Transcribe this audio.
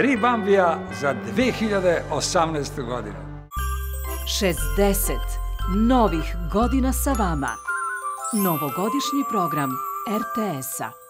Ribambija za 2018. godinu. 60 novih godina sa vama. Novogodišnji program RTS-a.